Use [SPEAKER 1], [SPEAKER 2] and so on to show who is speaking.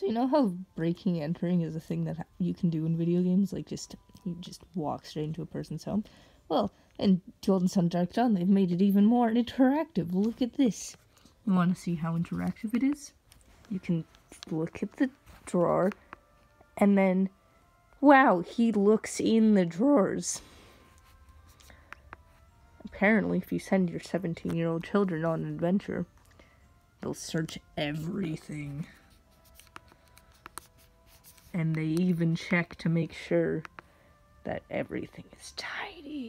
[SPEAKER 1] So you know how breaking and entering is a thing that you can do in video games, like just you just walk straight into a person's home. Well, in Golden Sun Dark Dawn, they've made it even more interactive. Look at this. You want to see how interactive it is? You can look at the drawer, and then, wow, he looks in the drawers. Apparently, if you send your 17 year old children on an adventure, they'll search everything. And they even check to make sure that everything is tidy.